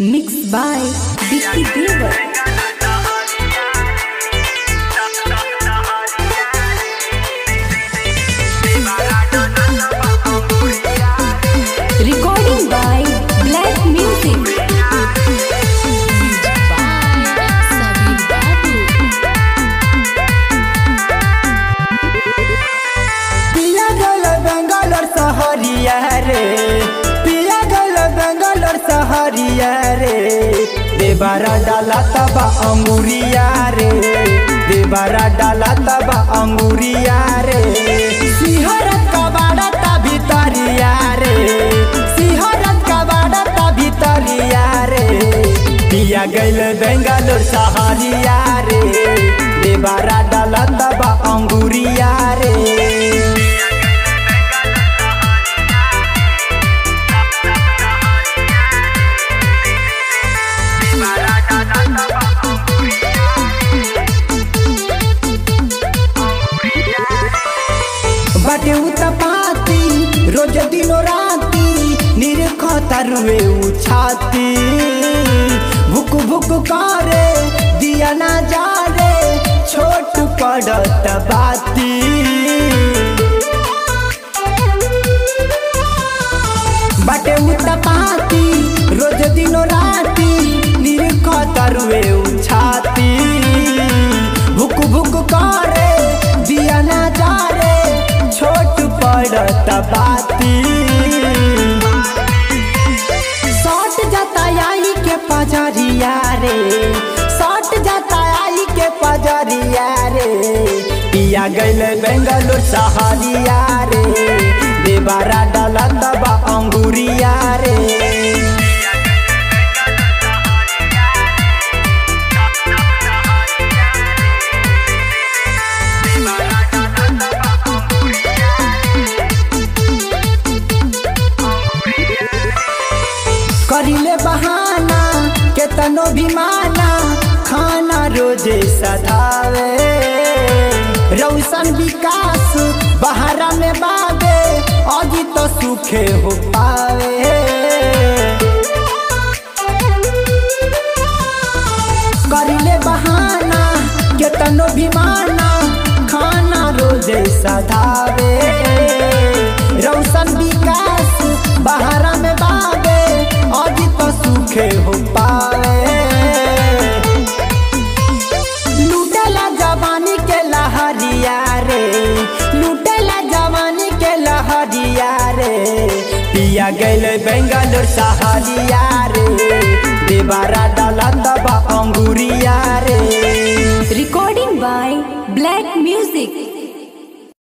Mixed by Vicky Devar. Recording Sahariya रे, देबारा डाला तबा अंगुरिया रे, देबारा डाला तबा अंगुरिया रे। सिहरत का बाड़ा ता भितरिया रे, सिहरत का बाड़ा ता भितरिया रे। पिया गल बेंगलोर सहरिया रे, देबारा डाला तबा अंगुरिया रे। उतपाती रोज दिनो राती निरखतरुए उछाती भुक भुक करे, दिया ना जा रे छोट पड़त बाती। बाती सट जाता आई के पजरिया रे सट जाता आई के पजरिया रे पिया गैल बेंगलोर सहरिया रे देबारा डाला तबा अंगुरिया केतनो भी माना खाना रोज़े सधावे। रौशन विकास, बहारा में बाबे अजी तो सुखे हो पावे। करिले बहाना केतनो भी माना खाना रोज़े सधावे। रौशन विकास, बहारा में बाबे अजी तो सुखे हो पिया गैल बेंगलोर सहरिया रे देवारा डाला तबा अंगुरिया रे रिकॉर्डिंग बाय ब्लैक Music.